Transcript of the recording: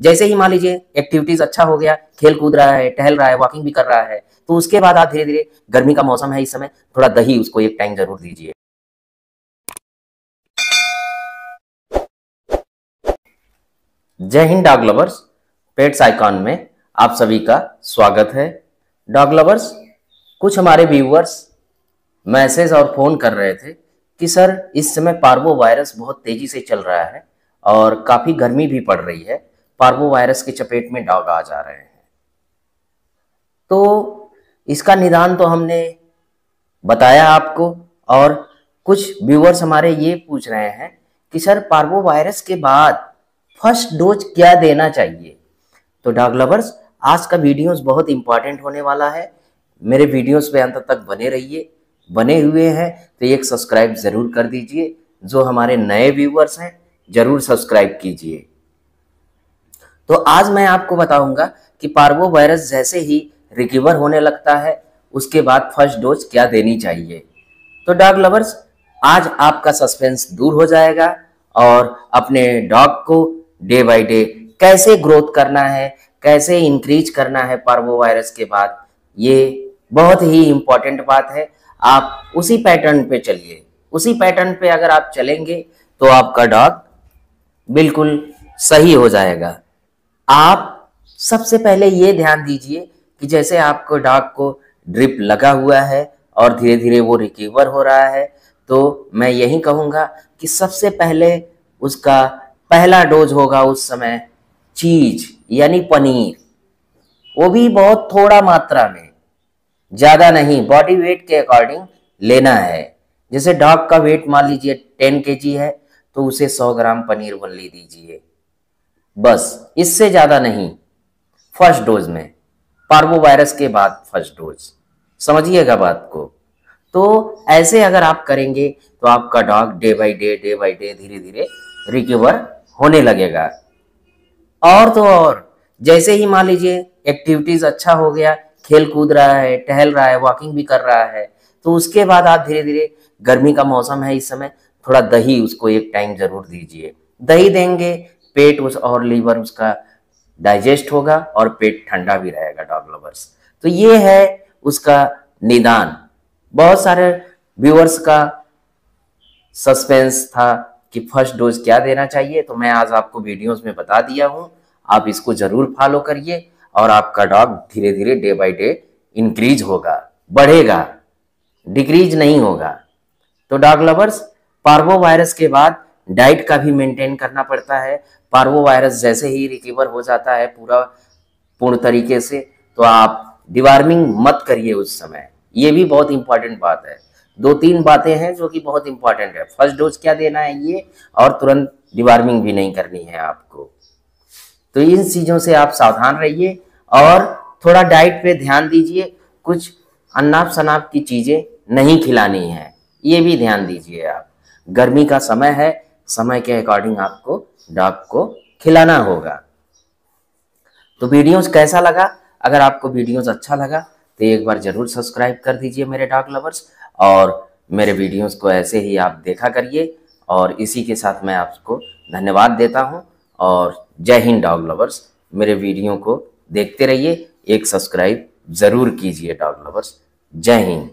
जैसे ही मान लीजिए एक्टिविटीज़ अच्छा हो गया, खेल कूद रहा है, टहल रहा है वॉकिंग भी कर रहा है तो उसके बाद आप धीरे धीरे गर्मी का मौसम है इस समय, थोड़ा दही उसको एक टाइम ज़रूर दीजिए। जय हिंद डॉग लवर्स, पेट्स आइकॉन में आप सभी का स्वागत है। डॉग लवर्स, कुछ हमारे व्यूवर्स मैसेज और फ़ोन कर रहे थे कि सर, इस समय पार्वो वायरस बहुत तेज़ी से चल रहा है और काफ़ी गर्मी भी पड़ रही है पार्वो वायरस के चपेट में डॉग आ जा रहे हैं। तो इसका निदान तो हमने बताया आपको और कुछ व्यूवर्स हमारे ये पूछ रहे हैं कि, सर पार्वो वायरस के बाद फ़र्स्ट डोज क्या देना चाहिए? तो डॉग लवर्स आज का वीडियोस बहुत इंपॉर्टेंट होने वाला है। मेरे वीडियोस पे अंत तक बने रहिए। बने हुए हैं तो एक सब्सक्राइब ज़रूर कर दीजिए। जो हमारे नए व्यूवर्स हैं, ज़रूर सब्सक्राइब कीजिए। तो आज मैं आपको बताऊँगा कि पार्वो वायरस जैसे ही रिकवर होने लगता है, उसके बाद फ़र्स्ट डोज क्या देनी चाहिए। तो डॉग लवर्स, आज आपका सस्पेंस दूर हो जाएगा और अपने डॉग को डे बाय डे कैसे ग्रोथ करना है, कैसे इंक्रीज करना है पार्वो वायरस के बाद, ये बहुत ही इंपॉर्टेंट बात है। आप उसी पैटर्न पे चलिए। उसी पैटर्न पे अगर आप चलेंगे तो आपका डॉग बिल्कुल सही हो जाएगा। आप सबसे पहले ये ध्यान दीजिए कि जैसे आपको डॉग को ड्रिप लगा हुआ है और धीरे धीरे वो रिकवर हो रहा है तो मैं यही कहूँगा कि सबसे पहले उसका पहला डोज होगा उस समय चीज़, यानी पनीर। वो भी बहुत थोड़ा मात्रा में। ज़्यादा नहीं, बॉडी वेट के अकॉर्डिंग लेना है। जैसे डॉग का वेट मान लीजिए टेन के है तो उसे सौ ग्राम पनीर वनली दीजिए। बस, इससे ज़्यादा नहीं। फ़र्स्ट डोज में। पार्वो वायरस के बाद फ़र्स्ट डोज। समझिएगा बात को। तो ऐसे अगर आप करेंगे तो आपका dog day by day day by day धीरे धीरे रिकवर होने लगेगा। और तो और, जैसे ही मान लीजिए एक्टिविटीज़ अच्छा हो गया, खेल कूद रहा है, टहल रहा है, वॉकिंग भी कर रहा है तो उसके बाद आप धीरे धीरे, गर्मी का मौसम है इस समय, थोड़ा दही उसको एक टाइम ज़रूर दीजिए। दही देंगे पेट उस और लीवर उसका डाइजेस्ट होगा और पेट ठंडा भी रहेगा डॉग लवर्स तो ये है उसका निदान। बहुत सारे व्यूअर्स का सस्पेंस था कि फ़र्स्ट डोज क्या देना चाहिए तो मैं आज आपको वीडियोस में बता दिया हूँ। आप इसको ज़रूर फॉलो करिए और आपका डॉग धीरे धीरे डे बाय डे इंक्रीज होगा, बढ़ेगा डिक्रीज नहीं होगा। तो डॉग लवर्स पार्वो वायरस के बाद डाइट का भी मेंटेन करना पड़ता है। पार्वो वायरस जैसे ही रिकवर हो जाता है पूरा, पूर्ण तरीके से तो आप डिवार्मिंग मत करिए उस समय। ये भी बहुत इंपॉर्टेंट बात है। दो तीन बातें हैं जो कि बहुत इंपॉर्टेंट है। फ़र्स्ट डोज क्या देना है ये, और तुरंत डिवार्मिंग भी नहीं करनी है आपको। तो इन चीज़ों से आप सावधान रहिए, और थोड़ा डाइट पे ध्यान दीजिए। कुछ अन्नाप शनाप की चीज़ें नहीं खिलानी है। ये भी ध्यान दीजिए आप। गर्मी का समय है, समय के अकॉर्डिंग आपको डॉग को खिलाना होगा। तो वीडियोस कैसा लगा? अगर आपको वीडियोस अच्छा लगा तो एक बार ज़रूर सब्सक्राइब कर दीजिए मेरे डॉग लवर्स, और मेरे वीडियोस को ऐसे ही आप देखा करिए, और इसी के साथ मैं आपको धन्यवाद देता हूँ, और जय हिंद डॉग लवर्स। मेरे वीडियो को देखते रहिए, एक सब्सक्राइब ज़रूर कीजिए डॉग लवर्स। जय हिंद।